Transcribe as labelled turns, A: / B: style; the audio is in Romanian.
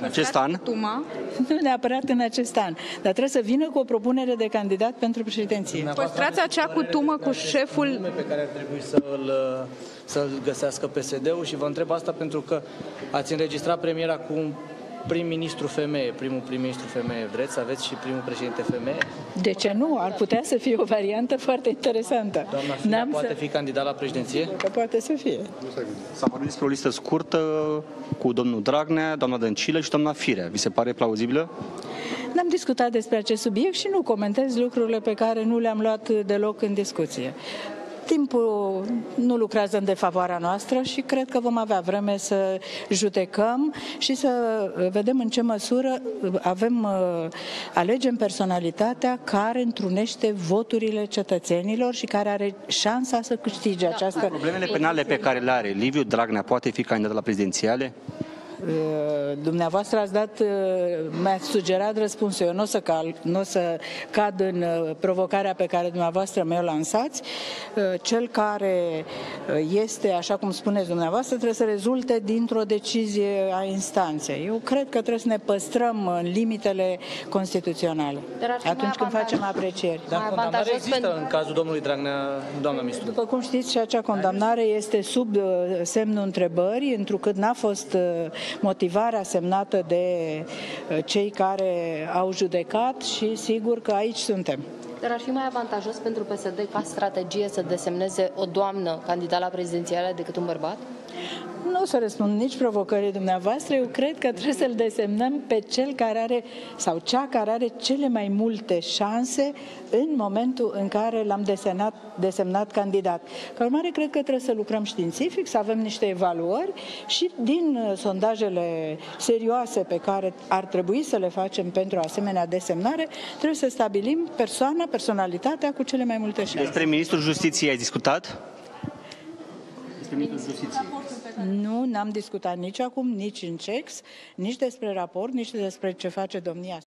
A: În acest an?
B: Tuma.
C: Nu neapărat în acest an, dar trebuie să vină cu o propunere de candidat pentru președinție.
B: Păstrați acea cutumă cu șeful
D: nume pe care ar trebui să-l, să-l găsească PSD-ul și vă întreb asta pentru că ați înregistrat premiera cu un prim-ministru femeie, primul prim-ministru femeie. Vreți să aveți și primul președinte femeie?
C: De ce nu? Ar putea să fie o variantă foarte interesantă.
D: Doamna Firea
C: N-am
D: poate
C: să...
D: fi candidat la președinție?
C: Că poate să fie.
A: S-a vorbit despre o listă scurtă cu domnul Dragnea, doamna Dăncilă și doamna Firea. Vi se pare plauzibilă?
C: N-am discutat despre acest subiect și nu comentez lucrurile pe care nu le-am luat deloc în discuție. Timpul nu lucrează în defavoarea noastră și cred că vom avea vreme să judecăm și să vedem în ce măsură avem, alegem personalitatea care întrunește voturile cetățenilor și care are șansa să câștige această...
A: Problemele penale pe care le are Liviu Dragnea poate fi candidat la prezidențiale?
C: Uh, Dumneavoastră ați dat, uh, mi-ați sugerat răspunsul. Eu nu o să, cal, n-o să cad în uh, provocarea pe care dumneavoastră mi-o lansați. Cel care este, așa cum spuneți dumneavoastră, trebuie să rezulte dintr-o decizie a instanței. Eu cred că trebuie să ne păstrăm în limitele constituționale atunci când facem aprecieri.
D: Dar condamnare
E: avantajos
D: există
E: pentru-
D: în cazul domnului Dragnea, doamna ministru.
C: După cum știți, și acea condamnare este sub uh, semnul întrebării, întrucât n-a fost uh, motivarea semnată de uh, cei care au judecat și sigur că aici suntem.
E: Dar ar fi mai avantajos pentru PSD ca strategie să desemneze o doamnă candidat la prezidențiale decât un bărbat?
C: Nu o să răspund nici provocării dumneavoastră, eu cred că trebuie să-l desemnăm pe cel care are, sau cea care are cele mai multe șanse în momentul în care l-am desemnat, desemnat candidat. Ca urmare, cred că trebuie să lucrăm științific, să avem niște evaluări și din uh, sondajele serioase pe care ar trebui să le facem pentru o asemenea desemnare, trebuie să stabilim persoana, personalitatea cu cele mai multe șanse.
A: Despre ministrul justiției ai discutat? Despre ministrul justiției.
C: Nu, n-am discutat nici acum, nici în CEX, nici despre raport, nici despre ce face domnia